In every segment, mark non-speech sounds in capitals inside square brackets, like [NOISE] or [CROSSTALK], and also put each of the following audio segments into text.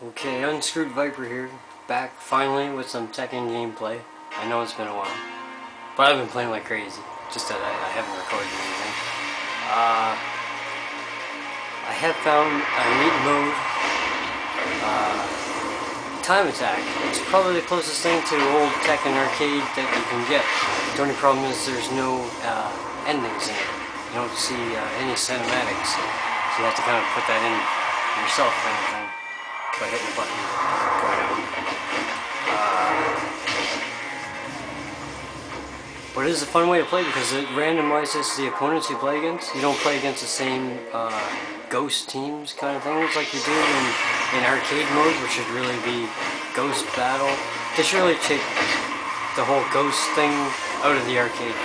Okay, Unscrewed Viper here, back finally with some Tekken gameplay. I know it's been a while, but I've been playing like crazy, just that I, I haven't recorded anything. Uh, I have found a neat mode, uh, Time Attack. It's probably the closest thing to old Tekken arcade that you can get. The only problem is there's no uh, endings in it. You don't see uh, any cinematics, so you have to kind of put that in yourself kind of by hitting the button. Uh, but it is a fun way to play because it randomizes the opponents you play against. You don't play against the same uh, ghost teams kind of things like you do in, in arcade mode, which should really be ghost battle. They should really take the whole ghost thing out of the arcade.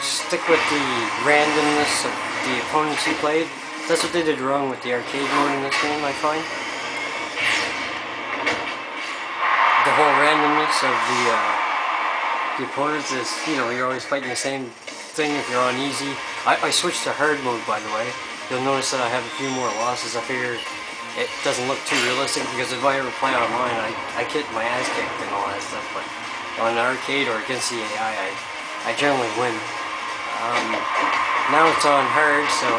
Stick with the randomness of the opponents you played. That's what they did wrong with the arcade mode in this game, I find. the whole of the uh, the opponents is, you know, you're always fighting the same thing if you're on easy. I, I switched to hard mode, by the way. You'll notice that I have a few more losses. I figure it doesn't look too realistic because if I ever play online, I, I get my ass kicked and all that stuff. But on arcade or against the AI, I, I generally win. Um, now it's on hard, so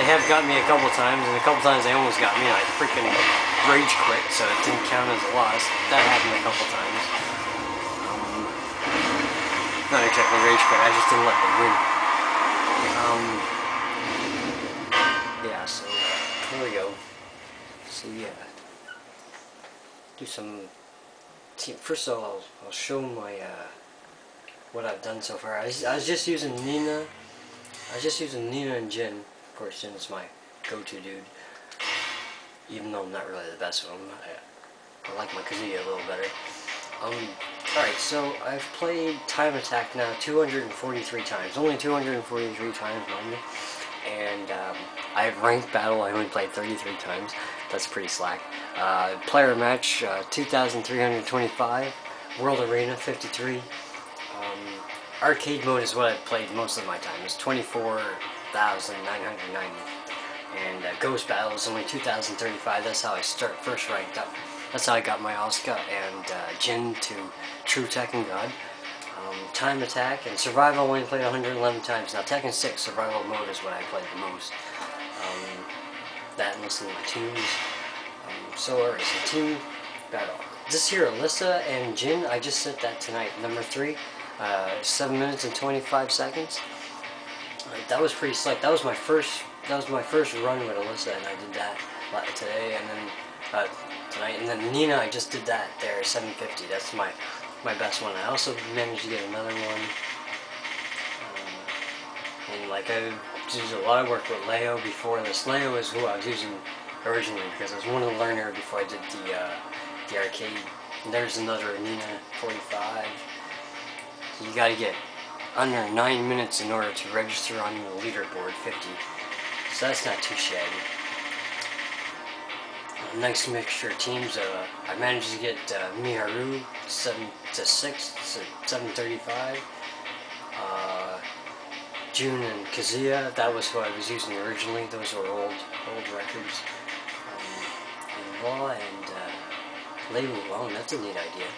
they have got me a couple times, and a couple times they almost got me, and I freaking rage quit, so it didn't count as a loss. That happened a couple times. Um, not exactly rage quit, I just didn't let them win. Um, yeah, so here we go. So yeah, do some. Team. First of all, I'll, I'll show my uh, what I've done so far. I was, I was just using Nina. I was just using Nina and Jin. Of course, Jin is my go-to dude even though I'm not really the best of them. I, I like my Kazuya a little better. Um, alright, so I've played Time Attack now 243 times. Only 243 times, mind you. And um, I have ranked battle, I only played 33 times. That's pretty slack. Uh, player match, uh, 2,325. World Arena, 53. Arcade mode is what I've played most of my time. It's 24,990 and uh, Ghost Battle is only 2,035. That's how I start first ranked up. That's how I got my Asuka and uh, Jin to True Tekken God. Um, time Attack and Survival I only played 111 times. Now Tekken 6 Survival mode is what I played the most. Um, that and listening to my tunes. Um, so alright, so Team Battle. This here, Alisa and Jin, I just set that tonight. Number 3, uh, 7 minutes and 25 seconds. that was pretty slick. That was my first that was my first run with Alisa and I did that today, and then uh, tonight, and then Nina, I just did that there, 750. That's my my best one. I also managed to get another one, um, and like I did a lot of work with Leo before this. Leo is who I was using originally because I was one of the learner before I did the uh, the arcade. And there's another Nina 45. You gotta get under 9 minutes in order to register on the leaderboard 50. So that's not too shabby. Nice mixture of teams. Uh, I managed to get uh, Miharu 7 to 6, so 735. Uh, Jun and Kazuya, that was what I was using originally. Those were old old records. Um, and Law and uh, Well, that's a neat idea.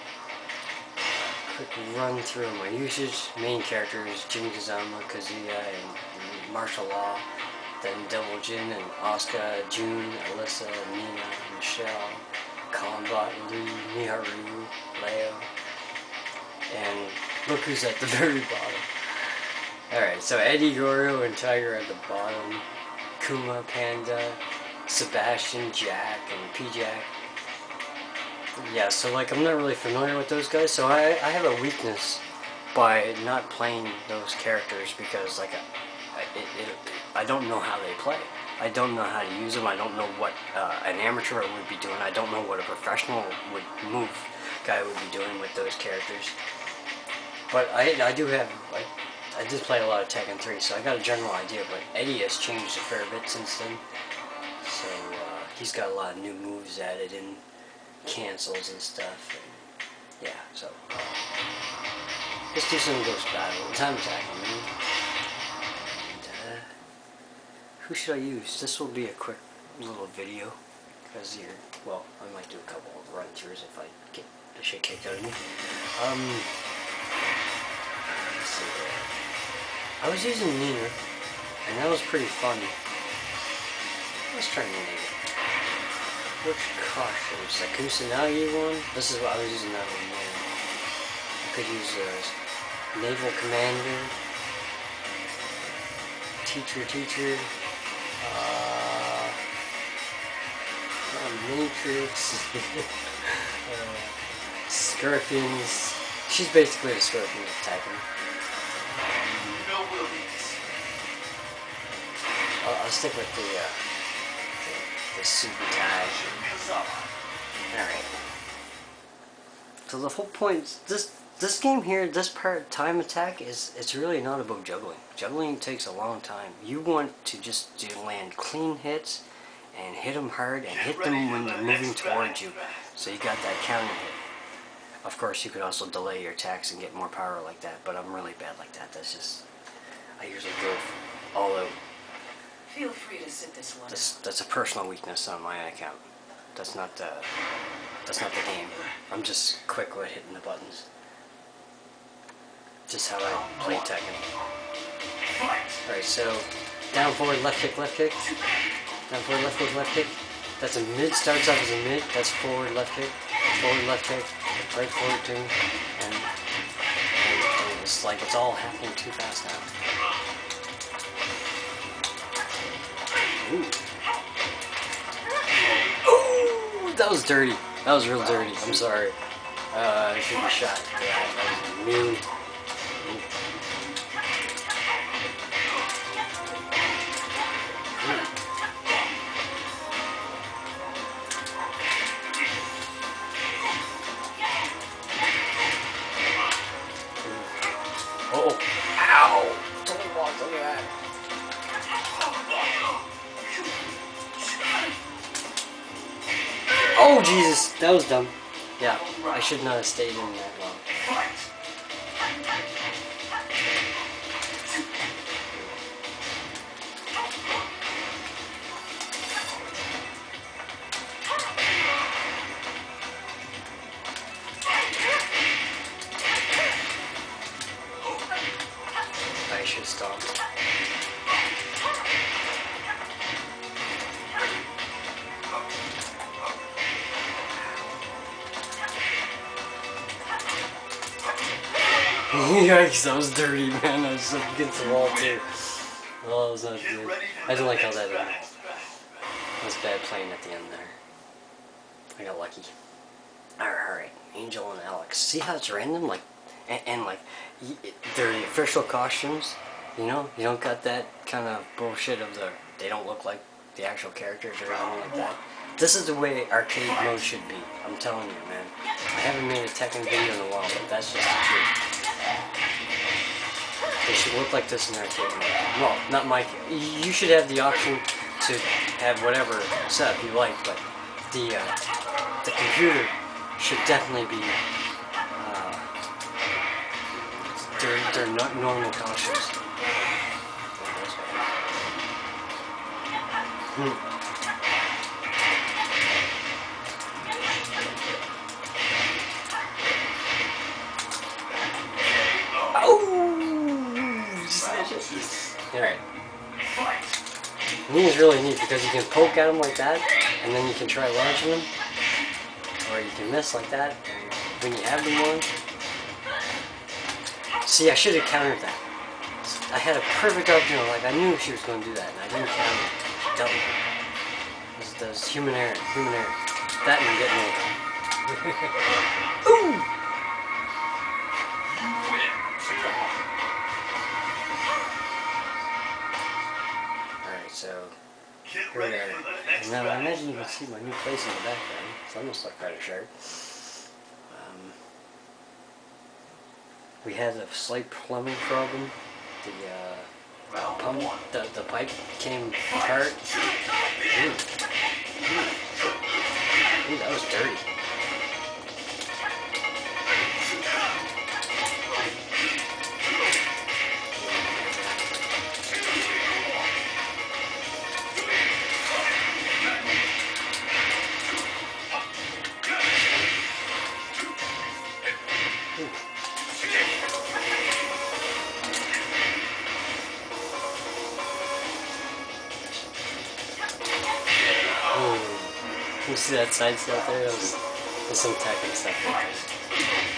Uh, quick run through my usage. Main characters Jin Kazama, Kazuya, and Martial Law then Devil Jin and Asuka, Jun, Alisa, Nina, Michelle, Combot, Lee, Miharu, Leo, and look who's at the [LAUGHS] very bottom. Alright, so Eddie Gordo and Tiger at the bottom, Kuma, Panda, Sebastian, Jack, and P-Jack. Yeah, so like I'm not really familiar with those guys, so I, I have a weakness by not playing those characters because like it, it, I don't know how they play. I don't know how to use them. I don't know what uh, an amateur would be doing. I don't know what a professional would move guy would be doing with those characters. But I, I do have, I, I did play a lot of Tekken 3, so I got a general idea, but Eddie has changed a fair bit since then. So uh, he's got a lot of new moves added in, cancels and stuff. And yeah, so uh, let's do some Ghost Battle. Time Attack, I mean. Who should I use? This will be a quick little video. because you're well. I might do a couple of run throughs if I get the shit kicked out of me. Um. I was using Nina, and that was pretty fun. Let's try Nina. Which costumes? The Kusanagi one? This is what I was using that one. I could use a Naval Commander, Teacher, Teacher, uh, uh, Matrix, [LAUGHS] uh, Scorpions. She's basically a Scorpion attacking. No. I'll, I'll stick with the, uh, Kazama. Alright. So the whole point, this this game here, this part, time attack, is it's really not about juggling. Juggling takes a long time. You want to just do land clean hits and hit them hard and hit them when they're moving towards you. So you got that counter hit. Of course, you could also delay your attacks and get more power like that, but I'm really bad like that. That's just, I usually go all out. Feel free to sit this one. That's that's a personal weakness on my account. That's not the that's not the game. I'm just quick with hitting the buttons. Just how I play Tekken. Alright, so down forward, left kick, left kick. Down forward, left kick, left kick. That's a mid, starts off as a mid. That's forward, left kick. Forward, left kick. Right forward two. And, and, and it's like it's all happening too fast now. Ooh. That was dirty. That was real dirty. I'm sorry. Uh, I should be shot. that. That was mean. Dumb. Yeah, I should not have stayed in that Yikes, that was dirty, man. I was up against the wall, too. Oh, that was not good. I don't like how that ended. Uh, that was bad playing at the end there. I got lucky. Alright, alright. Angel and Alex. See how it's random? Like, and, and like, y- it- they're the official costumes. You know? You don't got that kind of bullshit of the, they don't look like the actual characters or anything like that. This is the way arcade mode should be. I'm telling you, man. I haven't made a Tekken video in a while, but that's just the truth. They should look like this in arcade mode. Well, not my. You should have the option to have whatever setup you like, but the uh, the computer should definitely be. Uh, they're they're normal costumes. Hmm. Alright. Knee is really neat because you can poke at them like that, and then you can try launching them, or you can miss like that, when you have them on. See, I should have countered that. I had a perfect opportunity, like I knew she was going to do that, and I didn't counter it. Dumb. This does human error, human error. That and getting it. Get here we ready are. for the next And now I imagine you can see my new place in the background. It's almost like rather sharp. Um, we had a slight plumbing problem. The uh, pump, the, the pipe came apart. Ooh. Ooh. Ooh, that was dirty. You see that side step there? That was some tech and stuff.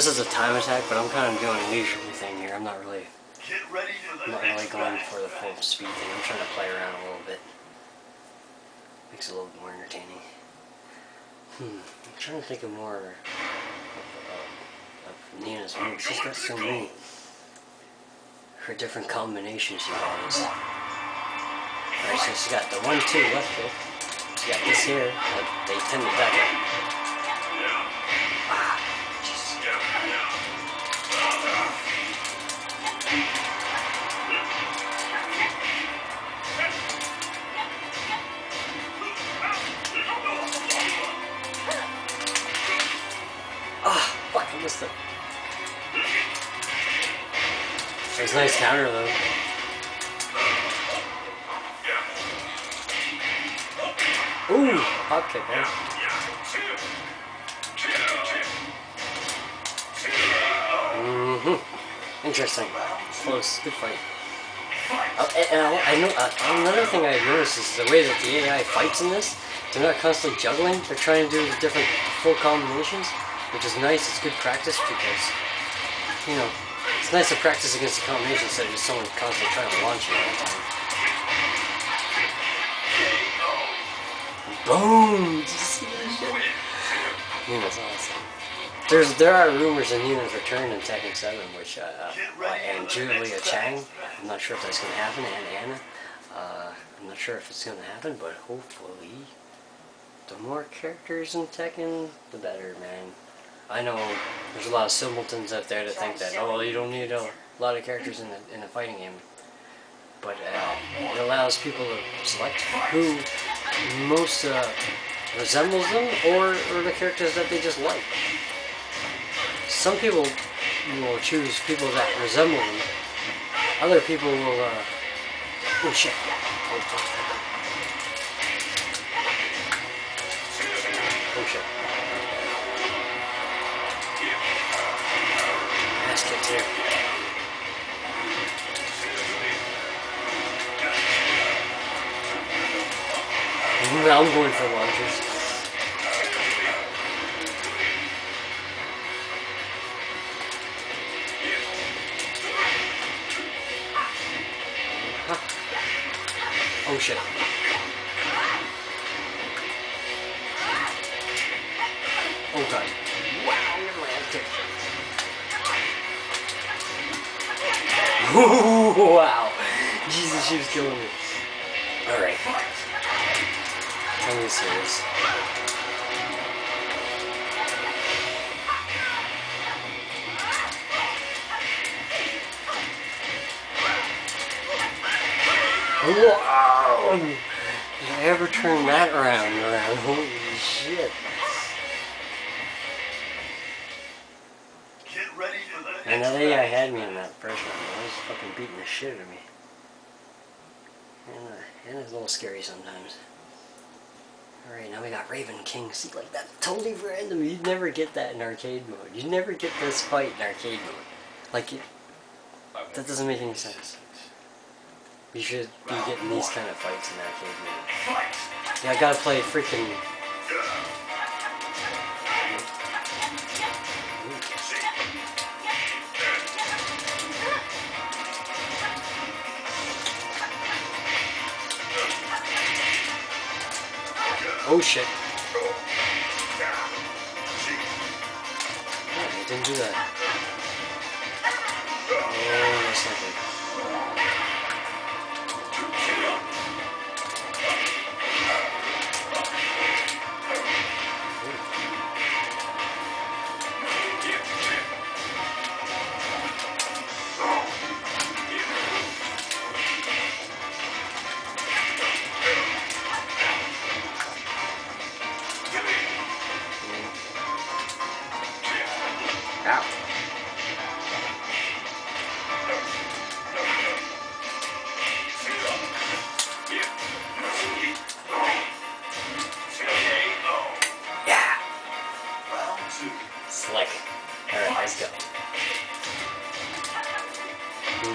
This is a time attack, but I'm kind of doing a leisurely thing here. I'm not really, I'm not really going for the full speed thing. I'm trying to play around a little bit. Makes it a little bit more entertaining. Hmm. I'm trying to think of more of, of, of Nina's moves. She's got so many. Her different combinations she has. Alright, so she's got the one, two left kick. She got this here. That they tend to duck it. Nice counter though. Ooh, hop kick, huh? Mm-hmm. Interesting. Close. Good fight. Uh, and I, I know uh, another thing I've noticed is the way that the AI fights in this. They're not constantly juggling. They're trying to do different full combinations, which is nice. It's good practice because you know it's nice to practice against the combination instead of just someone constantly trying to launch you all the time. Boom! Nina's awesome. There's there are rumors of Nina's return in Tekken 7, which uh, uh, and Julia Chang. I'm not sure if that's going to happen, and Anna. Uh, I'm not sure if it's going to happen, but hopefully, the more characters in Tekken, the better, man. I know there's a lot of simpletons out there that think that oh, you don't need a lot of characters in a, in a fighting game, but uh, it allows people to select who most uh, resembles them or, or the characters that they just like. Some people will choose people that resemble them. Other people will, uh, oh shit. Kicked here. Now I'm going for launchers. Oh shit. Wow. Jesus, she was killing me. Alright. Tell me serious. Wow! Did I ever turn that around around? Holy shit. And that AI battle. had me in that first round. I was fucking beating the shit out of me. And, uh, and it's a little scary sometimes. Alright, now we got Raven King. See, like, that totally random. You'd never get that in arcade mode. You'd never get this fight in arcade mode. Like, it, that doesn't make any sense. You should be getting these kind of fights in arcade mode. Yeah, I gotta play freaking... Oh shit. Oh, yeah, I didn't do that. Oh, that's not good. Slick. Alright. Ooh.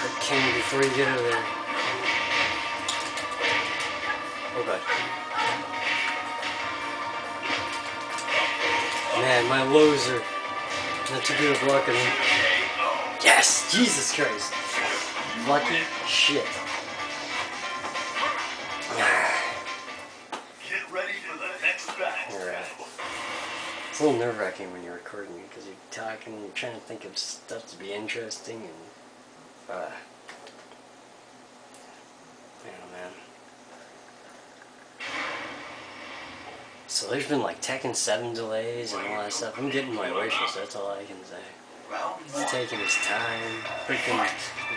Quick king before you get over there. Man, my lows are not too good at blocking them. Yes! Jesus Christ! Lucky shit. Get ready for the next battle. Alright. It's a little nerve wracking when you're recording because you're talking and you're trying to think of stuff to be interesting and. Uh. Man, oh man. So there's been like Tekken 7 delays and all that stuff. I'm getting my wishes, that's all I can say. He's taking his time. Freaking,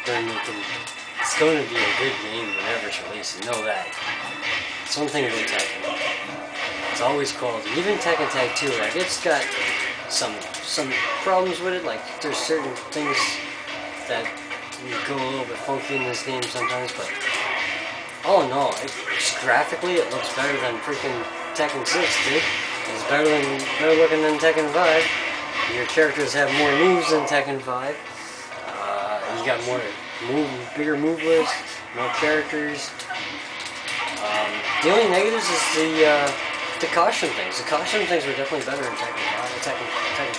they're making. It's going to be a good game whenever it's released. You know that. It's one thing about Tekken. It's always quality. Even Tekken Tag 2, like it's got some some problems with it. Like there's certain things that go a little bit funky in this game sometimes, but all in all, it, graphically it looks better than freaking Tekken 6 did. It's better than better looking than Tekken 5. Your characters have more moves than Tekken 5. Uh, you got more move, bigger move list, more characters. Um, the only negatives is the uh, the costume things. The costume things were definitely better in Tekken 5. Tekken, Tekken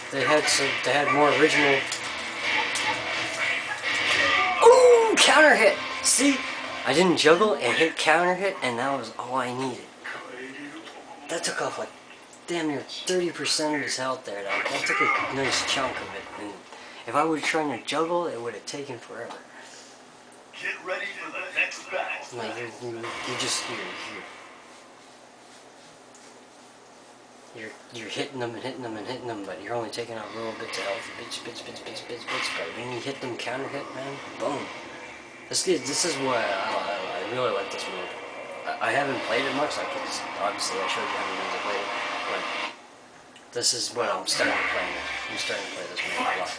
5. They had some. They had more original. Ooh, counter hit. See, I didn't juggle and hit counter hit, and that was all I needed. That took off like damn near 30% of his health there. That, that took a nice chunk of it. And if I was trying to juggle, it would have taken forever. Get ready for the next battle. Like you're, you you just you're, you're you're you're hitting them and hitting them and hitting them, but you're only taking out little bits of health, bits, bits, bits, bits, bits, bits. But when you hit them counter hit, man, boom. This is this is why I, I, really like this move. I, I haven't played it much, like it's, obviously I showed you how many times I played it, but this is what I'm starting to play. I'm starting to play this move a lot.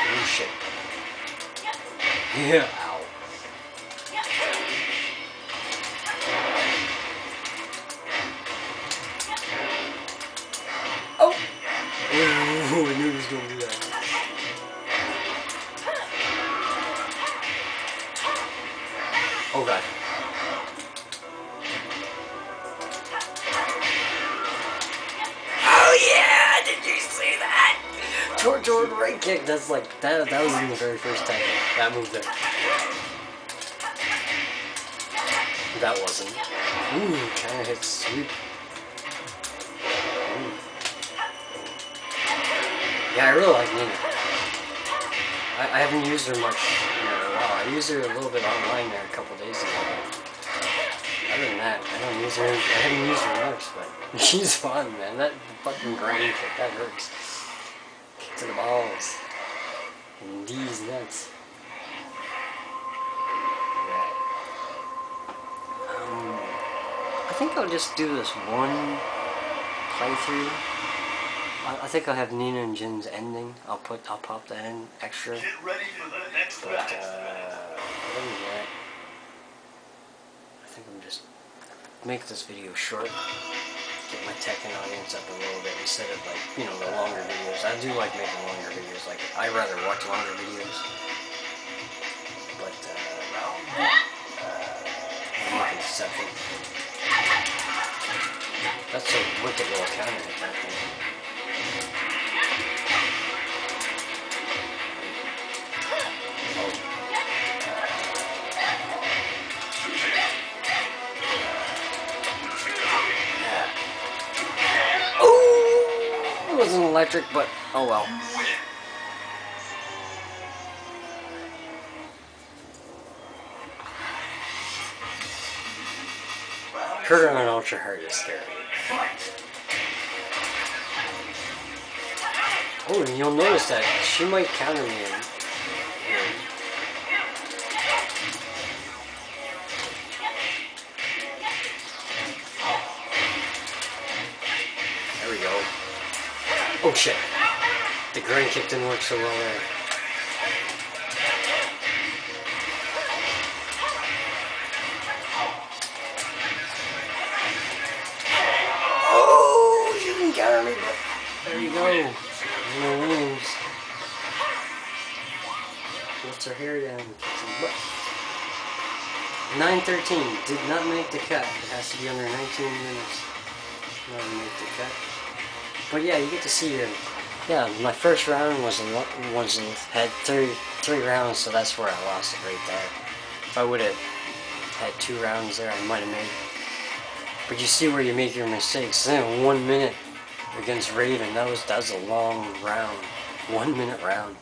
Oh shit. Yeah. Toward toward right kick. That's like that. That was in the very first time. That move there. That wasn't. Ooh, kind of hit sweep. Ooh. Yeah, I really like Nina. I, I haven't used her much in a while. I used her a little bit online there a couple days ago. Other than that, I don't use her. I haven't used her much, but [LAUGHS] she's fun, man. That fucking grain kick, that hurts. Kick to the balls. And these nuts. Right. Um, I think I'll just do this one playthrough. I, I think I'll have Nina and Jin's ending. I'll put, I'll pop that in extra. Get ready for the next But, uh, other than that, I think I'm just make this video short. Get my Tekken audience up a little bit instead of like, you know, the longer videos. I do like making longer videos. Like, I rather watch longer videos. But, uh, I'll make an exception. That's a wicked little counter. Wasn't electric, but oh well. Her on Ultra Hard is scary. Oh, and you'll notice that she might counter me Oh shit. The groin kick didn't work so well there. Oh, you can counter me, but there you go. No wins. What's her hair down? Kick some butt. 913 did not make the cut. It has to be under 19 minutes. Not make the cut. But yeah, you get to see her. Yeah, my first round was in, was in, had three three rounds, so that's where I lost it right there. If I would have had two rounds there, I might have made. But you see where you make your mistakes. Then one minute against Raven, that was that was a long round, one minute round.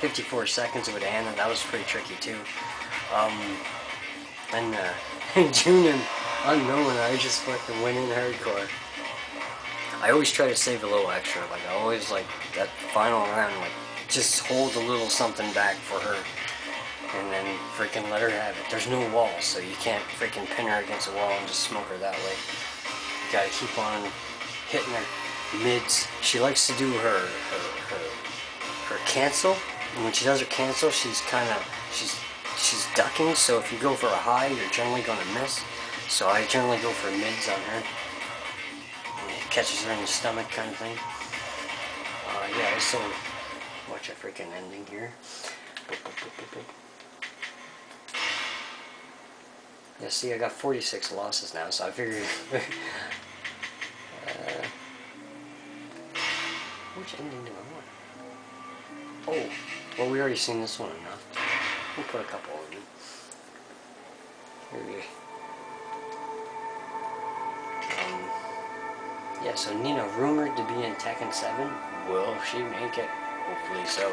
54 seconds with Anna, that was pretty tricky too. Um, and uh, [LAUGHS] Jun and Unknown, I just fucking went in hardcore. I always try to save a little extra. Like I always like that final round, like just hold a little something back for her, and then freaking let her have it. There's no wall, so you can't freaking pin her against a wall and just smoke her that way. You gotta keep on hitting her mids. She likes to do her her her, her cancel, and when she does her cancel, she's kind of she's she's ducking. So if you go for a high, you're generally gonna miss. So I generally go for mids on her catches in the stomach kind of thing. Uh, yeah, still watch a freaking ending here. Boop, boop, boop. Yeah, see, I got 46 losses now, so I figured. [LAUGHS] uh, which ending do I want? Oh, well, we already seen this one enough. We'll put a couple of them. Here we um, yeah, so Nina rumored to be in Tekken 7. Will she make it? Hopefully so.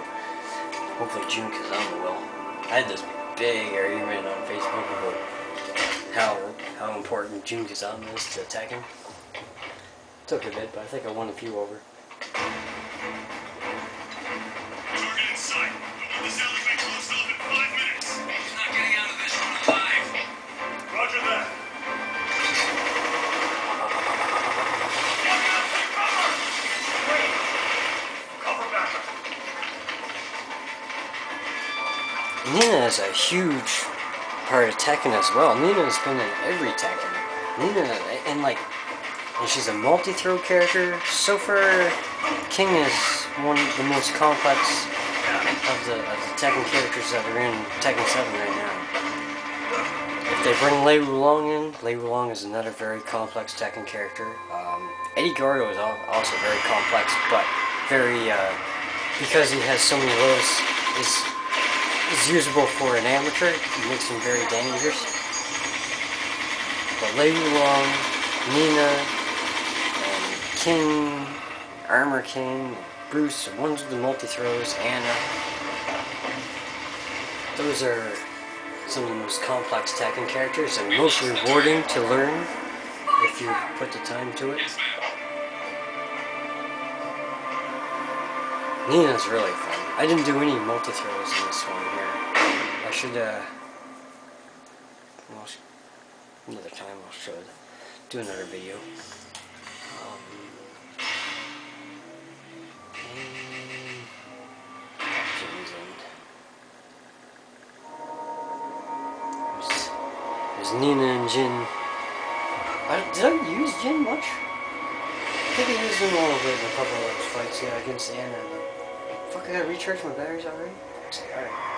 Hopefully Jun Kazama will. I had this big argument on Facebook about how how important Jun Kazama is to Tekken. Took a bit, but I think I won a few over. A huge part of Tekken as well. Nina's been in every Tekken. Nina, and like, and she's a multi-throw character. So far, King is one of the most complex of the, of the Tekken characters that are in Tekken 7 right now. If they bring Lei Wulong in, Lei Wulong is another very complex Tekken character. Um, Eddie Gordo is also very complex, but very, uh, because he has so many lows, is is usable for an amateur. It makes him very dangerous. But Lei Wulong, Nina, and King, Armor King, Bruce, the ones the multi throws, Anna. Those are some of the most complex attacking characters and most rewarding to learn if you put the time to it. Nina's really fun. I didn't do any multi throws in this one here. Should, uh. Well, another time I'll show. Do another video. Um. There's, Nina and Jin. I, did I use Jin much? I think I used him a little bit in a couple of fights, yeah, against Anna. Fuck, I gotta recharge my batteries already? Alright.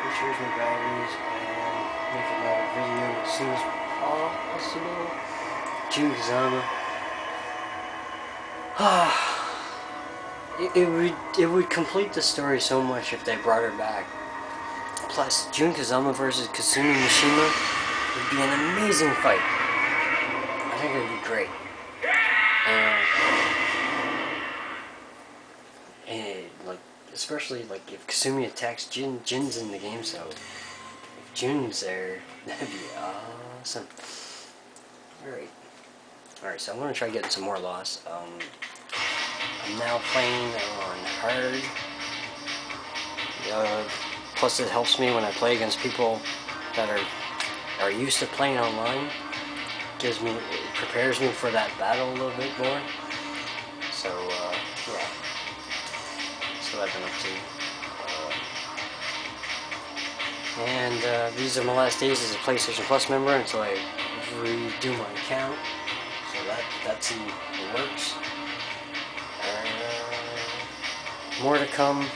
Recharge my batteries and make another video as soon as possible. Jun Kazama. Ah, it, it would it would complete the story so much if they brought her back. Plus, Jun Kazama versus Kazumi Mishima would be an amazing fight. I think it would be great. Especially like if Kazumi attacks Jin, Jin's in the game, so if Jun's there, [LAUGHS] that'd be awesome. Alright. Alright, so I'm gonna try getting some more loss. Um, I'm now playing on hard. Uh, plus, it helps me when I play against people that are are used to playing online. Gives me, it prepares me for that battle a little bit more. So, uh, yeah. Been up to. Uh, and uh, these are my last days as a PlayStation Plus member until I redo my account. So that that's in the works. Uh, more to come.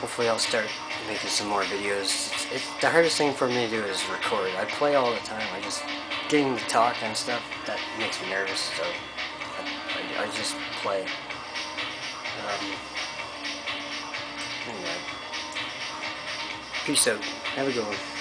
Hopefully, I'll start making some more videos. It's, it's, the hardest thing for me to do is record. I play all the time. I just getting to talk and stuff that makes me nervous. So I, I, I just play. Um, peace out. Have a good one.